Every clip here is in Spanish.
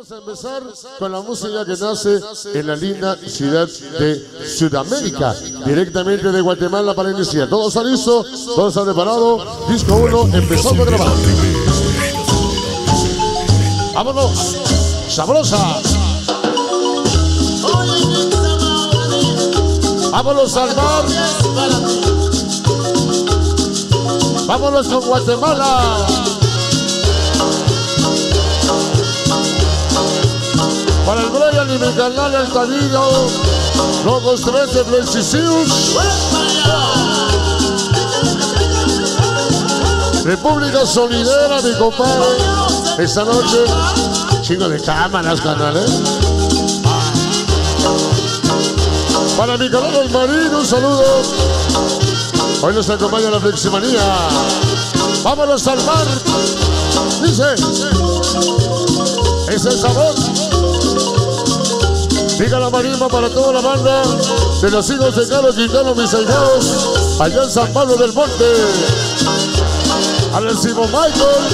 Vamos a empezar con la música que nace en la linda ciudad de Sudamérica, directamente de Guatemala para iniciar. ¿Todos están listos? ¿Todos están preparados? Disco 1, empezamos a grabar. ¡Vámonos! ¡Sabrosa! ¡Vámonos al mar! ¡Vámonos con Guatemala! Para el Brian y mi canal El Tarillo, Locos 13 Precisíos. República Solidera, mi compadre. Esta noche, chingo de cámaras, canales. Para mi canal El Marino, un saludo. Hoy nos acompaña la Fleximanía. Vámonos al mar. Dice. Es el sabor. Diga la marimba para toda la banda de los hijos de Carlos Quintano, mis ahijados, allá en San Pablo del Monte. Al Simón Michael.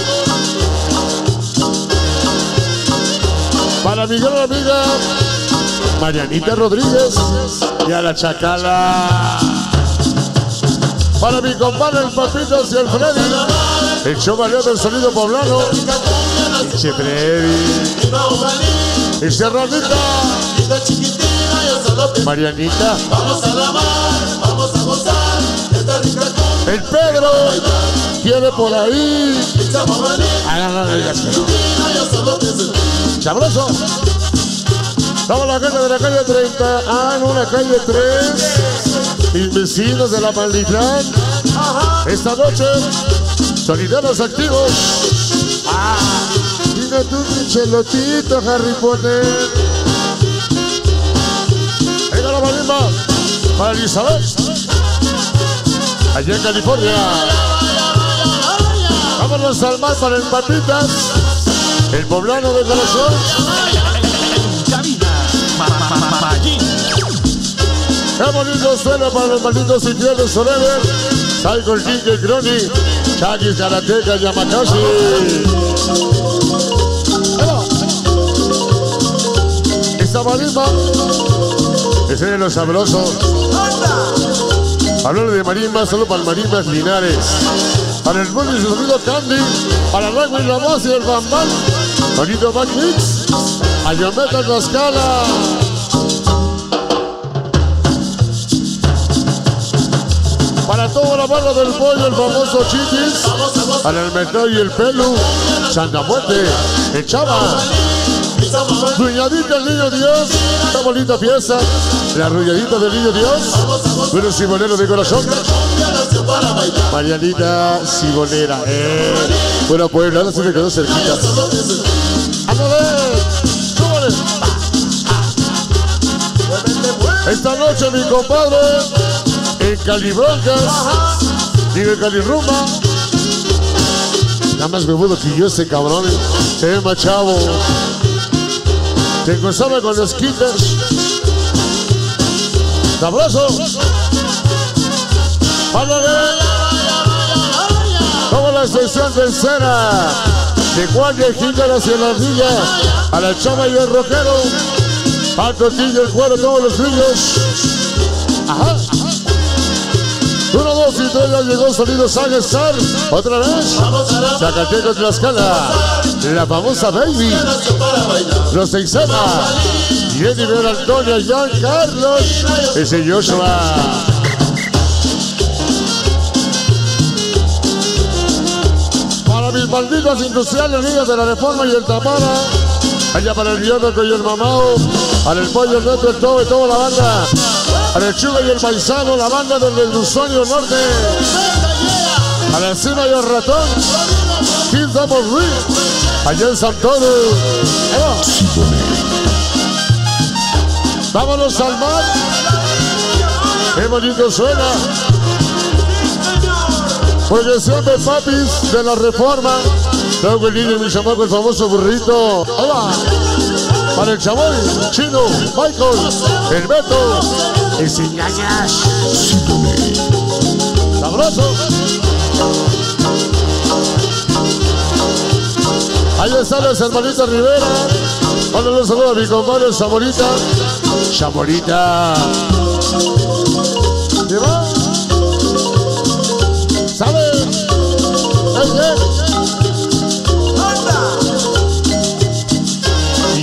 Para mi gran amiga Marianita Rodríguez y a la Chacala. Para mi compadre el Papitos y el Freddy. El show del sonido poblano. Che Freddy. Y Serranita. Marianita. Vamos a la mar, vamos a gozar esta rica comida. El Pedro. Quiere por ahí. Te sentí. Sabroso. Estamos en la calle de la calle 30. Ah, no, la calle 3. Mis vecinos de la Maldición. Esta noche, solidarios activos. Ah, dime tú, mi chelotito, Harry Potter. Para Elizabeth. Allá en California. Vámonos al mar para el Papitas. El poblano de corazón. Qué bonito suena para los malditos infiernos forever. Psycho King, Crony, Chagis, Karateka, Yamakasi. Esta marimba es de los sabrosos. Hablando de marimba, solo para marimbas Linares. Para el buen y su sonido Candy, para el Ragui, la voz y el Bambán. Bonito Back Mix, Ayometa Tlaxcala. Para toda la banda del pollo, el famoso Chiquis. Para el Metal y el Pelu. Santa el Chava. Ruñadita el Niño Dios. Esta bonita fiesta. La ruñadita del Niño Dios. Bueno, Simonero de corazón. Marianita Simonera. Eh. Buena Puebla, ahora sí me quedó cerquita. Esta noche, mi compadre, en Calibroncas, digo en Calirrumba. Nada más me puedo que yo ese cabrón, se ve más chavo. Se cruzaba con los quites. ¡Sabroso! ¡Ándale! Como la sección tercera de Juan de Hitler hacia la villa, a la chava y el rockero, Pato Tillo, el cuero, todos los niños. Ajá. Uno, dos y tres, ya llegó sonido Sagestar. Otra vez. Zacatecas, Tlaxcala. La famosa Baby. Los Seisema. Jennifer Antonio, Jean Carlos. Ese Joshua. Para mis malditos industriales, niños de la Reforma y el Tamara. Allá para el Biónico y el Mamao. Para el Pollo, Neto, el y toda la banda. Para el Chuga y el Paisano, la banda del Ilusorio Norte. A la Encima y el Ratón. Double Ring. Allá en Santoro. Vámonos al mar. Qué bonito suena. Porque siempre papis de la reforma. Tengo el niño y mi chamaco, el famoso burrito. Hola. Para el chamoy, chino, Michael, el Beto. Y sin ñañas. Sabroso. Ahí están los hermanitos Rivera. Mándale un saludo a mi compadre Zamorita. Zamorita. ¿Qué va?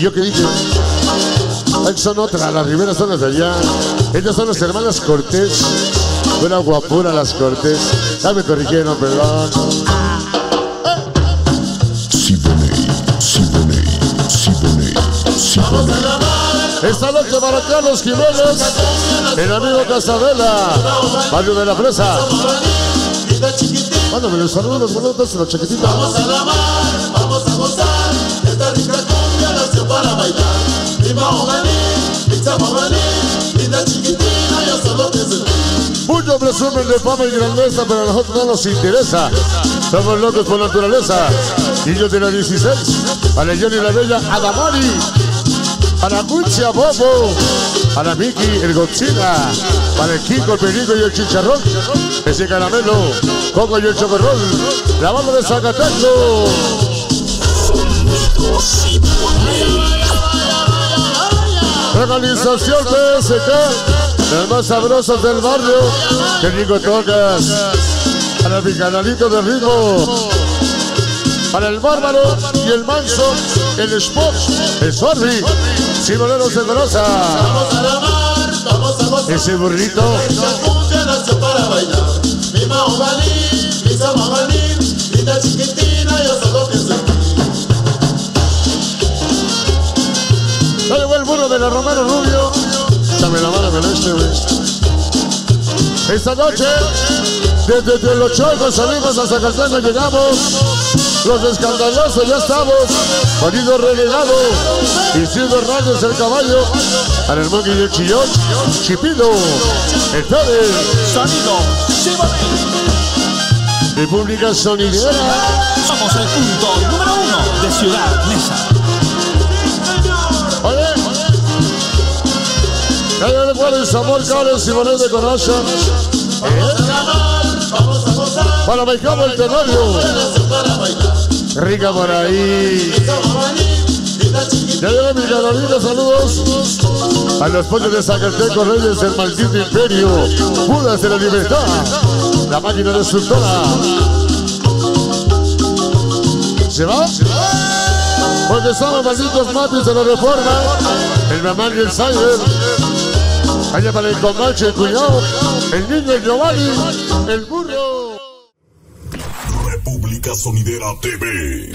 Yo qué dije? Son otras, las riberas son las de allá. Ellas son las hermanas Cortés. Una guapura las Cortés. Ya me corrigieron, perdón. Esta noche para Carlos Jiménez, el amigo Casabela, barrio de la Presa. Mándame los saludos, boludos, los chiquititos. vamos a la mar, vamos a Muchos presumen de fama y grandeza, pero a nosotros no nos interesa. Somos locos por naturaleza. Niños de la 16, para Johnny la Bella, Adamari, para Cucha Bobo, para Mickey, el Godzilla, para el Kiko, el Perico y el Chicharrón, ese caramelo, Coco y el Chocorrol, la banda de Zacataco. Organización PSK, las más sabrosas del barrio, que rico tocas, para mi canalito de ritmo, para el bárbaro y el manso, el spot, el sorry, Simoneros de Grosa, Vamos a la mar, vamos a gozar. ese burrito, para bailar. Romero Rubio, dame la mano del este, güey. Esta noche, desde de los chocos salimos a Zacatecas, llegamos. Los escandalosos ya estamos. Ponido relegado. Isidro Rayos el caballo. Al hermano y el chillón. Chipino. El Fede. Sonido. República Sonidera. Somos el punto número uno de Ciudad Neza. Calle del Guardia Zamor, Cales, Simonet de Conacha. Para Mexicano el Tenorio. Bailar. Rica por ahí. Ya llega mi canalito, saludos a los pollos de Zacatecos, reyes del maldito imperio, Judas de la libertad, la máquina destructora. ¿Se va? Porque somos malditos matis de la reforma, el mamá y el Cyber. Allá para el comache, el cuñado, el niño, Giovanni, el burro. República Sonidera TV.